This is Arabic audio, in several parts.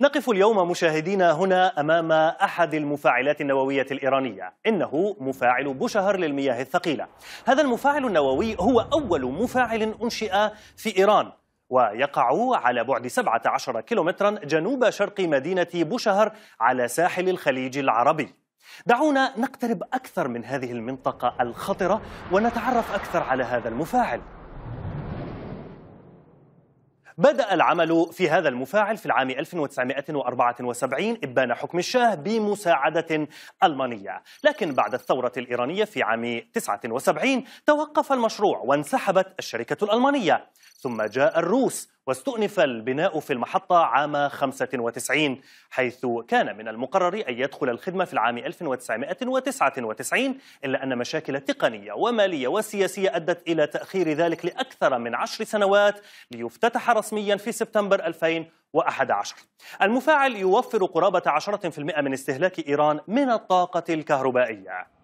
نقف اليوم مشاهدينا هنا أمام أحد المفاعلات النووية الإيرانية، إنه مفاعل بوشهر للمياه الثقيلة. هذا المفاعل النووي هو أول مفاعل أنشئ في إيران ويقع على بعد 17 كيلومترا جنوب شرق مدينة بوشهر على ساحل الخليج العربي. دعونا نقترب أكثر من هذه المنطقة الخطرة ونتعرف أكثر على هذا المفاعل. بدأ العمل في هذا المفاعل في العام 1974 إبان حكم الشاه بمساعدة ألمانية. لكن بعد الثورة الإيرانية في عام 79 توقف المشروع وانسحبت الشركة الألمانية. ثم جاء الروس واستؤنف البناء في المحطة عام 95 حيث كان من المقرر أن يدخل الخدمة في العام 1999 إلا أن مشاكل تقنية ومالية وسياسية أدت إلى تأخير ذلك لأكثر من عشر سنوات ليفتتح رسميا في سبتمبر 2011 المفاعل يوفر قرابة 10% من استهلاك إيران من الطاقة الكهربائية.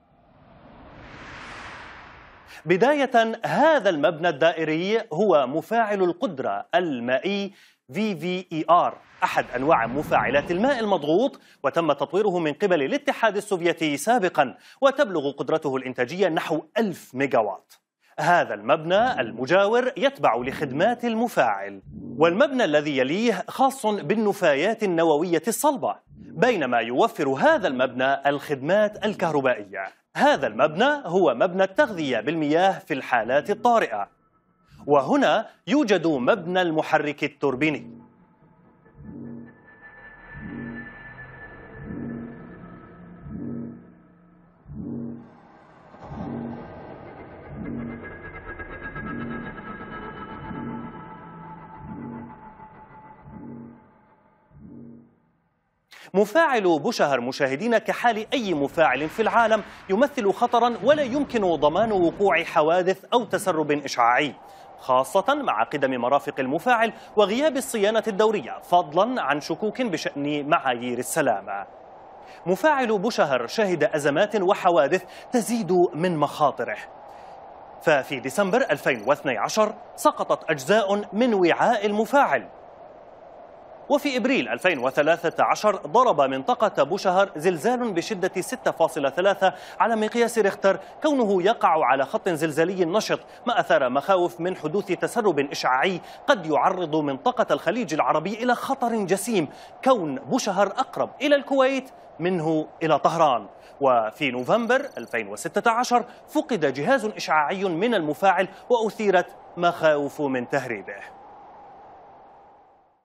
بداية هذا المبنى الدائري هو مفاعل القدرة المائي VVER أحد أنواع مفاعلات الماء المضغوط وتم تطويره من قبل الاتحاد السوفيتي سابقا وتبلغ قدرته الإنتاجية نحو 1000 ميجاوات. هذا المبنى المجاور يتبع لخدمات المفاعل والمبنى الذي يليه خاص بالنفايات النووية الصلبة. بينما يوفر هذا المبنى الخدمات الكهربائية. هذا المبنى هو مبنى التغذية بالمياه في الحالات الطارئة. وهنا يوجد مبنى المحرك التوربيني. مفاعل بوشهر مشاهدين كحال أي مفاعل في العالم يمثل خطرا ولا يمكن ضمان وقوع حوادث أو تسرب إشعاعي خاصة مع قدم مرافق المفاعل وغياب الصيانة الدورية فضلا عن شكوك بشأن معايير السلامة مفاعل بوشهر شهد أزمات وحوادث تزيد من مخاطره. ففي ديسمبر 2012 سقطت أجزاء من وعاء المفاعل. وفي إبريل 2013 ضرب منطقة بوشهر زلزال بشدة 6.3 على مقياس ريختر كونه يقع على خط زلزالي نشط ما أثار مخاوف من حدوث تسرب إشعاعي قد يعرض منطقة الخليج العربي إلى خطر جسيم كون بوشهر أقرب إلى الكويت منه إلى طهران. وفي نوفمبر 2016 فقد جهاز إشعاعي من المفاعل وأثيرت مخاوف من تهريبه.